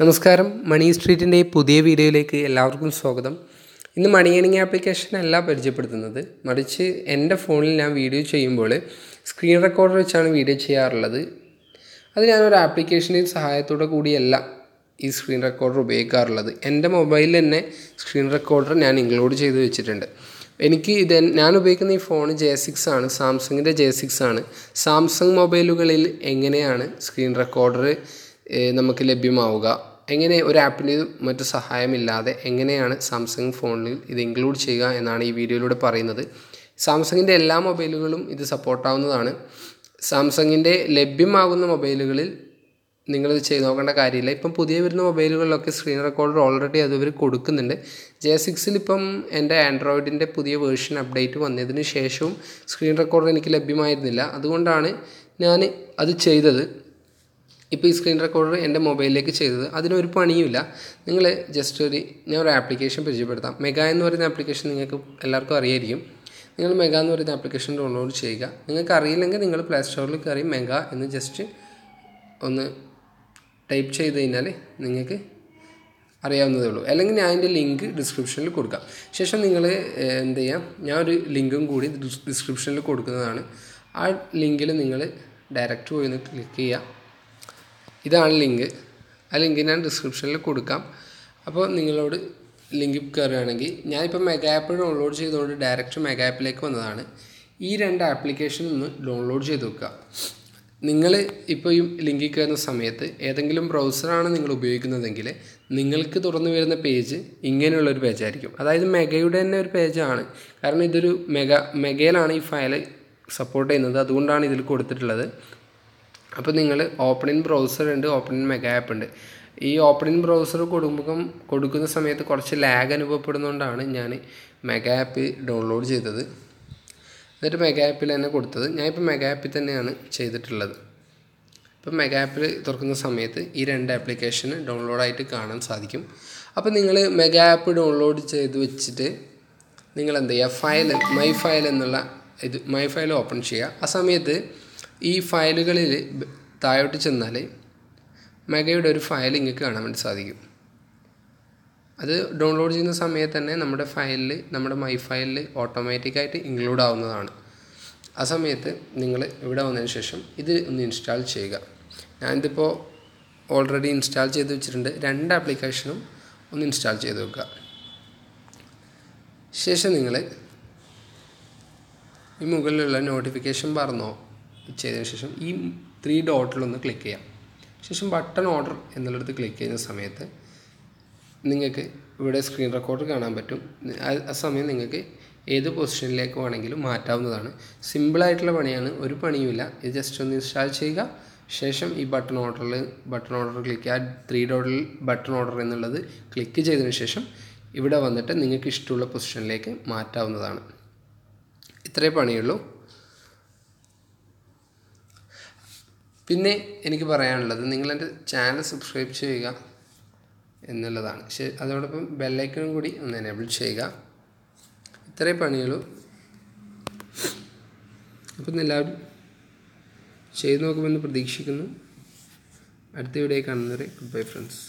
നമസ്കാരം. മണി സ്ട്രീറ്റിന്റെ പുതിയ വീഡിയോയിലേക്ക് എല്ലാവർക്കും സ്വാഗതം. ഇന്ന് മണി ഏണിംഗ് ആപ്ലിക്കേഷൻ അല്ല പരിചയപ്പെടുത്തുന്നത്. മറിച്ച് എന്റെ ഫോണിൽ ഞാൻ വീഡിയോ ചെയ്യുമ്പോൾ സ്ക്രീൻ റെക്കോർഡർ വെച്ചാണ് വീഡിയോ ചെയ്യാറുള്ളത്. അത് ഞാനൊരു ആപ്ലിക്കേഷന്റെ സഹായത്തോടെ കൂടിയല്ല ഈ സ്ക്രീൻ റെക്കോർഡർ ഉപയോഗിക്കാറുള്ളത്. എന്റെ മൊബൈലിൽ തന്നെ സ്ക്രീൻ റെക്കോർഡർ ഞാൻ ഇൻക്ലൂഡ് ചെയ്ത് വെച്ചിട്ടുണ്ട്. എനിക്ക് ഇത് ഞാൻ ഉപയോഗിക്കുന്ന ഈ ഫോൺ ജെ സിക്സ് ആണ്. സാംസങ്ങിന്റെ ജെ സിക്സ് ആണ്. സാംസങ് മൊബൈലുകളിൽ എങ്ങനെയാണ് സ്ക്രീൻ റെക്കോർഡർ നമുക്ക് ലഭ്യമാവുക. എങ്ങനെ ഒരു ആപ്പിന്റെ മറ്റു സഹായമില്ലാതെ എങ്ങനെയാണ് സാംസങ് ഫോണിൽ ഇത് ഇൻക്ലൂഡ് ചെയ്യുക എന്നാണ് ഈ വീഡിയോയിലൂടെ പറയുന്നത്. സാംസങ്ങിന്റെ എല്ലാ മൊബൈലുകളും ഇത് സപ്പോർട്ടാവുന്നതാണ്. സാംസങ്ങിന്റെ ലഭ്യമാകുന്ന മൊബൈലുകളിൽ നിങ്ങളിത് ചെയ്ത് നോക്കേണ്ട കാര്യമില്ല. ഇപ്പം പുതിയ വരുന്ന മൊബൈലുകളിലൊക്കെ സ്ക്രീൻ റെക്കോർഡർ ഓൾറെഡി അത് ഇവർ കൊടുക്കുന്നുണ്ട്. ജെ സിക്സിൽ ഇപ്പം എന്റെ ആൻഡ്രോയിഡിന്റെ പുതിയ വേർഷൻ അപ്ഡേറ്റ് വന്നതിന് ശേഷവും സ്ക്രീൻ റെക്കോർഡർ എനിക്ക് ലഭ്യമായിരുന്നില്ല. അതുകൊണ്ടാണ് ഞാൻ അത് ചെയ്തത്. ഇപ്പോൾ ഈ സ്ക്രീൻ റെക്കോർഡർ എന്റെ മൊബൈലിലേക്ക് ചെയ്തത് അതിനൊരു പണിയുമില്ല. നിങ്ങൾ ജസ്റ്റ് ഒരു ഞാൻ ഒരു ആപ്ലിക്കേഷൻ പരിചയപ്പെടുത്താം. മെഗ എന്ന് പറയുന്ന ആപ്ലിക്കേഷൻ നിങ്ങൾക്ക് എല്ലാവർക്കും അറിയായിരിക്കും. നിങ്ങൾ മെഗ എന്ന് പറയുന്ന ആപ്ലിക്കേഷൻ ഡൗൺലോഡ് ചെയ്യുക. നിങ്ങൾക്ക് അറിയില്ലെങ്കിൽ നിങ്ങൾ പ്ലേ സ്റ്റോറിൽ കയറി മെഗ എന്ന് ജസ്റ്റ് ഒന്ന് ടൈപ്പ് ചെയ്ത് കഴിഞ്ഞാൽ നിങ്ങൾക്ക് അറിയാവുന്നതേ ഉള്ളൂ. അല്ലെങ്കിൽ ഞാൻ അതിന്റെ ലിങ്ക് ഡിസ്ക്രിപ്ഷനിൽ കൊടുക്കാം. ശേഷം നിങ്ങൾ എന്ത് ചെയ്യാം? ഞാൻ ഒരു ലിങ്കും കൂടി ഡിസ്ക്രിപ്ഷനിൽ കൊടുക്കുന്നതാണ്. ആ ലിങ്കിൽ നിങ്ങൾ ഡയറക്റ്റ് പോയി ഒന്ന് ക്ലിക്ക് ചെയ്യുക ഇതാണ് ലിങ്ക്. ആ ലിങ്ക് ഞാൻ ഡിസ്ക്രിപ്ഷനിൽ കൊടുക്കാം. അപ്പോൾ നിങ്ങളോട് ലിങ്ക് കയറുകയാണെങ്കിൽ ഞാനിപ്പോൾ മെഗാ ആപ്പ് ഡൗൺലോഡ് ചെയ്തുകൊണ്ട് ഡയറക്റ്റ് മെഗാ ആപ്പിലേക്ക് വന്നതാണ്. ഈ രണ്ട് ആപ്ലിക്കേഷൻ ഒന്ന് ഡൗൺലോഡ് ചെയ്ത് വെക്കുക. നിങ്ങൾ ഇപ്പോൾ ഈ ലിങ്കിൽ കയറുന്ന സമയത്ത് ഏതെങ്കിലും ബ്രൗസറാണ് നിങ്ങൾ ഉപയോഗിക്കുന്നതെങ്കിൽ നിങ്ങൾക്ക് തുറന്നു വരുന്ന പേജ് ഇങ്ങനെയുള്ളൊരു പേജായിരിക്കും അതായത് മെഗയുടെ തന്നെ ഒരു പേജാണ് കാരണം ഇതൊരു മെഗ മെഗയിലാണ് ഈ ഫയൽ സപ്പോർട്ട് ചെയ്യുന്നത്. അതുകൊണ്ടാണ് ഇതിൽ കൊടുത്തിട്ടുള്ളത്. അപ്പോൾ നിങ്ങൾ ഓപ്പണിൻ ബ്രൗസർ ഉണ്ട് ഓപ്പണിൻ മെഗാ ആപ്പ് ഉണ്ട്. ഈ ഓപ്പണിൻ ബ്രൗസർ കൊടുക്കുമ്പം കൊടുക്കുന്ന സമയത്ത് കുറച്ച് ലാഗ് അനുഭവപ്പെടുന്നതുകൊണ്ടാണ് ഞാൻ മെഗാ ആപ്പ് ഡൗൺലോഡ് ചെയ്തത്. എന്നിട്ട് മെഗാ ആപ്പിൽ തന്നെ കൊടുത്തത്. ഞാനിപ്പോൾ മെഗാ ആപ്പിൽ തന്നെയാണ് ചെയ്തിട്ടുള്ളത്. ഇപ്പം മെഗാ ആപ്പിൽ തുറക്കുന്ന സമയത്ത് ഈ രണ്ട് ആപ്ലിക്കേഷൻ ഡൗൺലോഡായിട്ട് കാണാൻ സാധിക്കും. അപ്പോൾ നിങ്ങൾ മെഗാ ആപ്പ് ഡൗൺലോഡ് ചെയ്ത് വെച്ചിട്ട് നിങ്ങൾ എന്ത് ചെയ്യുക ഫയൽ മൈ ഫയൽ എന്നുള്ള ഇത് മൈ ഫയൽ ഓപ്പൺ ചെയ്യുക ആ സമയത്ത് ഈ ഫയലുകളിൽ താഴോട്ട് ചെന്നാൽ മെഗയുടെ ഒരു ഫയൽ നിങ്ങൾക്ക് കാണാൻ വേണ്ടി സാധിക്കും. അത് ഡൗൺലോഡ് ചെയ്യുന്ന സമയത്ത് തന്നെ നമ്മുടെ ഫയലിൽ നമ്മുടെ മൈ ഫയലിൽ ഓട്ടോമാറ്റിക്കായിട്ട് ഇൻക്ലൂഡ് ആവുന്നതാണ്. ആ സമയത്ത് നിങ്ങൾ ഇവിടെ വന്നതിന് ശേഷം ഇത് ഒന്ന് ഇൻസ്റ്റാൾ ചെയ്യുക. ഞാനിതിപ്പോൾ ഓൾറെഡി ഇൻസ്റ്റാൾ ചെയ്ത് വെച്ചിട്ടുണ്ട്. രണ്ട് ആപ്ലിക്കേഷനും ഒന്ന് ഇൻസ്റ്റാൾ ചെയ്ത് വെക്കുക. ശേഷം നിങ്ങൾ ഈ മുകളിലുള്ള നോട്ടിഫിക്കേഷൻ പറഞ്ഞോ ചെയ്തതിന് ശേഷം ഈ ത്രീ ഡോട്ടിലൊന്ന് ക്ലിക്ക് ചെയ്യാം. ശേഷം ബട്ടൺ ഓർഡർ എന്നുള്ളിടത്ത് ക്ലിക്ക് ചെയ്യുന്ന സമയത്ത് നിങ്ങൾക്ക് ഇവിടെ സ്ക്രീൻ റെക്കോർഡർ കാണാൻ പറ്റും. ആ സമയം നിങ്ങൾക്ക് ഏത് പൊസിഷനിലേക്ക് വേണമെങ്കിലും മാറ്റാവുന്നതാണ്. സിമ്പിളായിട്ടുള്ള പണിയാണ്. ഒരു പണിയുമില്ല. ഇത് ജസ്റ്റ് ഒന്ന് ഇൻസ്റ്റാൾ ചെയ്യുക. ശേഷം ഈ ബട്ടൺ ഓർഡറിൽ ബട്ടൺ ഓർഡർ ക്ലിക്ക് ആ ത്രീ ഡോട്ടിൽ ബട്ടൺ ഓർഡർ എന്നുള്ളത് ക്ലിക്ക് ചെയ്തതിന് ശേഷം ഇവിടെ വന്നിട്ട് നിങ്ങൾക്ക് ഇഷ്ടമുള്ള പൊസിഷനിലേക്ക് മാറ്റാവുന്നതാണ്. ഇത്രേ പണിയുള്ളൂ. പിന്നെ എനിക്ക് പറയാനുള്ളത് നിങ്ങൾ എന്റെ ചാനൽ സബ്സ്ക്രൈബ് ചെയ്യുക എന്നുള്ളതാണ്. അതോടൊപ്പം ബെല്ലൈക്കണും കൂടി ഒന്ന് എനേബിൾ ചെയ്യുക. ഇത്രയും പണികളും അപ്പം എല്ലാവരും ചെയ്തു നോക്കുമെന്ന് പ്രതീക്ഷിക്കുന്നു. അടുത്ത വീഡിയോ കാണുന്നവരെ ഗുഡ് ബൈ ഫ്രണ്ട്സ്